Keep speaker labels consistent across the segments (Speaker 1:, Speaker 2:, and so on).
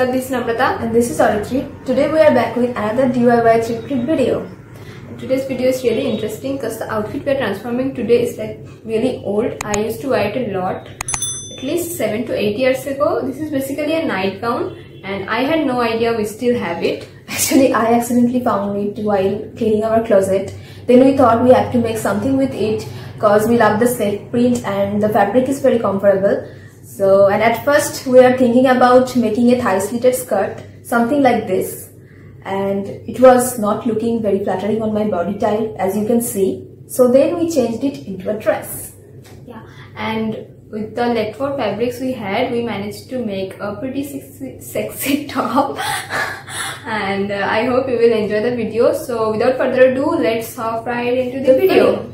Speaker 1: up? This is Namrata.
Speaker 2: And this is Aritri. Today we are back with another DIY clip video.
Speaker 1: Today's video is really interesting because the outfit we are transforming today is like really old. I used to wear it a lot, at least 7 to 8 years ago. This is basically a nightgown and I had no idea we still have it.
Speaker 2: Actually, I accidentally found it while cleaning our closet. Then we thought we have to make something with it because we love the silk print and the fabric is very comfortable. So, and at first we are thinking about making a thigh slitted skirt, something like this. And it was not looking very flattering on my body type as you can see. So then we changed it into a dress.
Speaker 1: Yeah, and with the leftover fabrics we had, we managed to make a pretty sexy, sexy top. and uh, I hope you will enjoy the video. So without further ado, let's hop right into the, the video. video.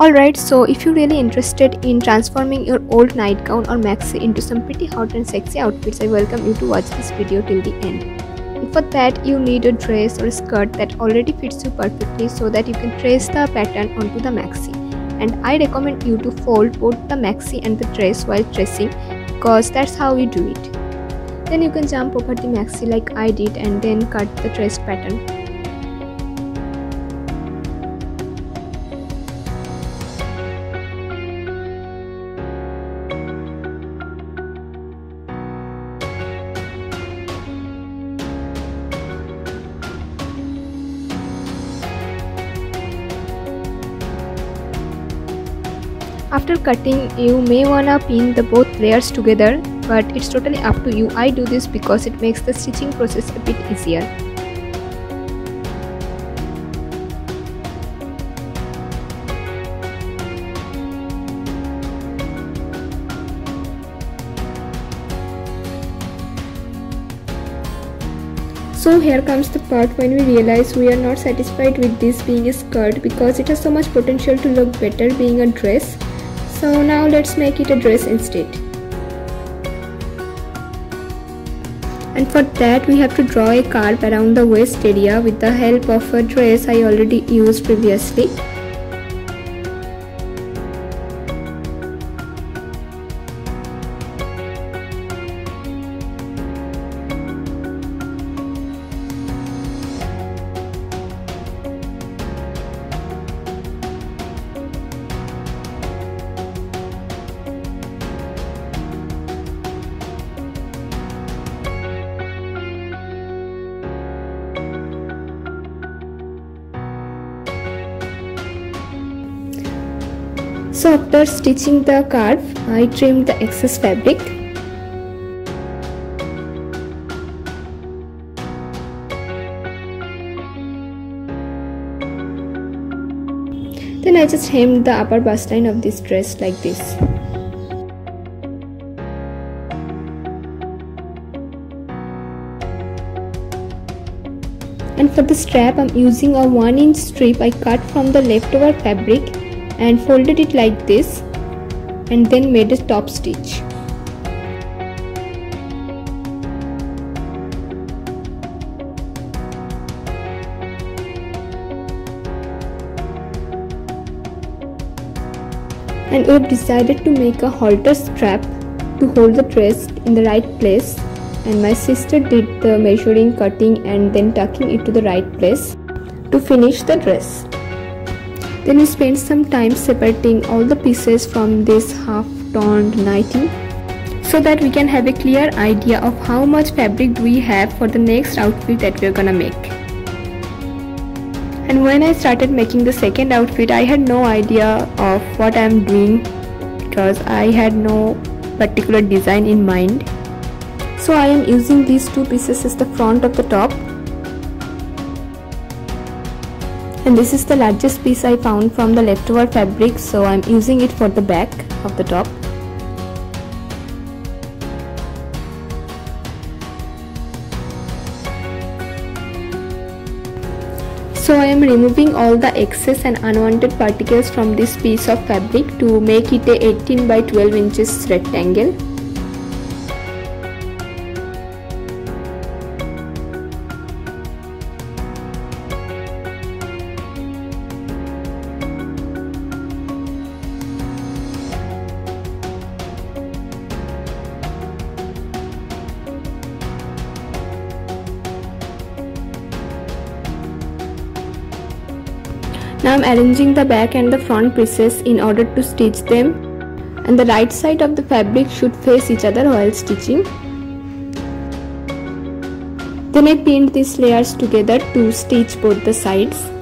Speaker 1: Alright, so if you're really interested in transforming your old nightgown or maxi into some pretty hot and sexy outfits, I welcome you to watch this video till the end. And for that, you need a dress or a skirt that already fits you perfectly so that you can trace the pattern onto the maxi. And I recommend you to fold both the maxi and the dress while tracing because that's how we do it. Then you can jump over the maxi like I did and then cut the dress pattern. After cutting, you may wanna pin the both layers together, but it's totally up to you. I do this because it makes the stitching process a bit easier. So here comes the part when we realize we are not satisfied with this being a skirt because it has so much potential to look better being a dress so now let's make it a dress instead. And for that we have to draw a curve around the waist area with the help of a dress I already used previously. So after stitching the curve, I trimmed the excess fabric. Then I just hemmed the upper bust line of this dress like this. And for the strap, I'm using a 1 inch strip I cut from the leftover fabric and folded it like this and then made a top stitch. And we have decided to make a halter strap to hold the dress in the right place and my sister did the measuring cutting and then tucking it to the right place to finish the dress. Then we spend some time separating all the pieces from this half torn nightie so that we can have a clear idea of how much fabric we have for the next outfit that we're gonna make. And when I started making the second outfit, I had no idea of what I'm doing because I had no particular design in mind. So I am using these two pieces as the front of the top and this is the largest piece I found from the leftover fabric so I'm using it for the back of the top So I am removing all the excess and unwanted particles from this piece of fabric to make it a 18 by 12 inches rectangle. Now I'm arranging the back and the front pieces in order to stitch them and the right side of the fabric should face each other while stitching. Then I pinned these layers together to stitch both the sides.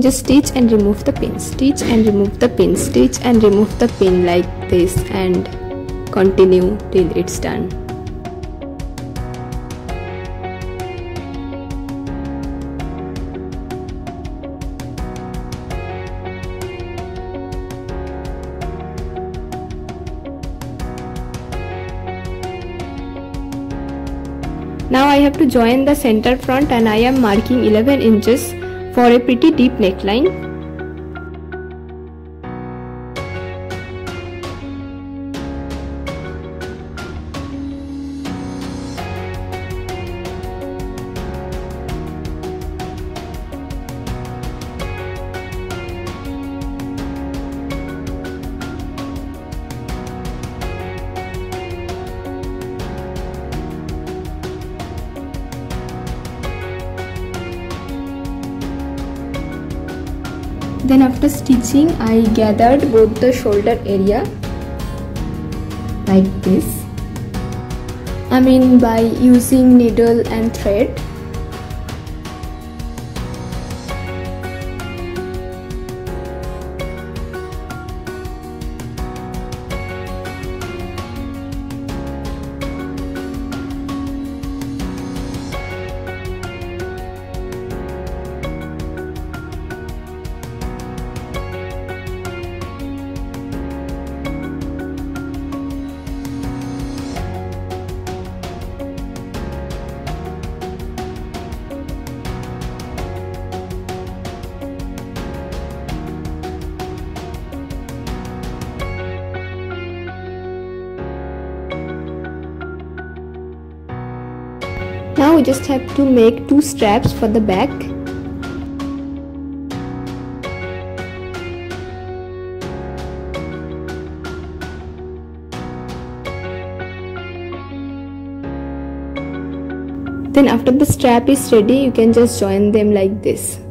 Speaker 1: Just stitch and remove the pin. Stitch and remove the pin. Stitch and remove the pin like this and continue till it's done. Now I have to join the center front and I am marking 11 inches for a pretty deep neckline then after stitching I gathered both the shoulder area like this. I mean by using needle and thread Now we just have to make two straps for the back. Then after the strap is ready, you can just join them like this.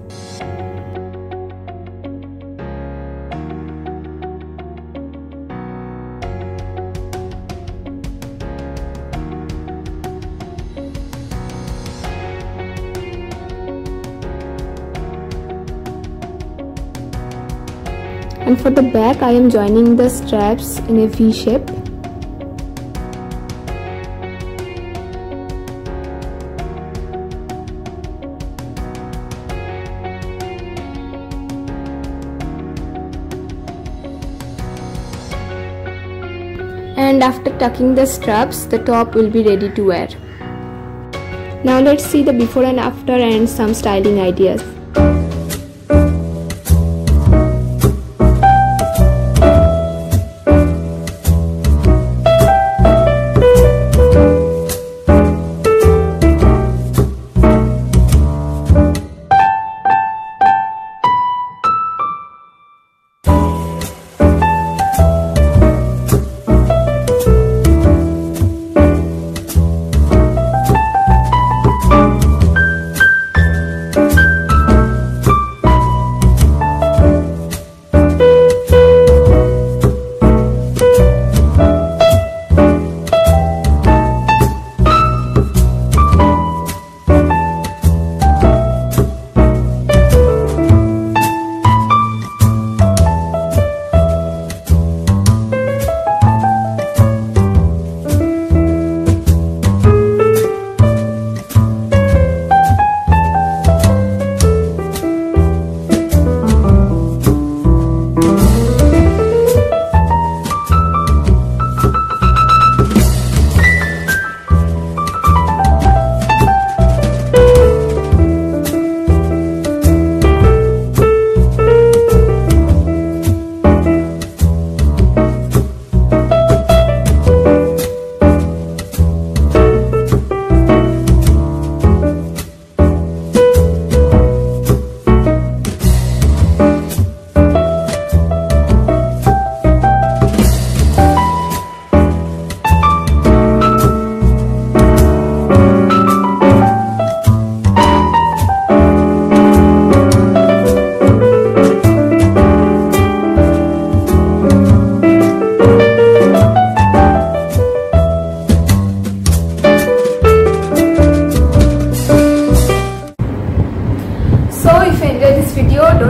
Speaker 1: For the back I am joining the straps in a V shape. And after tucking the straps the top will be ready to wear. Now let's see the before and after and some styling ideas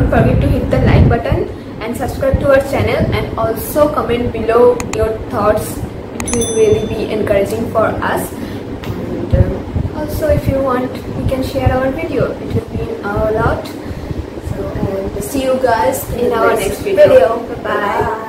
Speaker 1: forget to hit the like button and subscribe to our channel and also comment below your thoughts. It will really be encouraging for us. And um, also if you want, we can share our video. It will be a lot. So and see you guys in, our next video. Bye bye.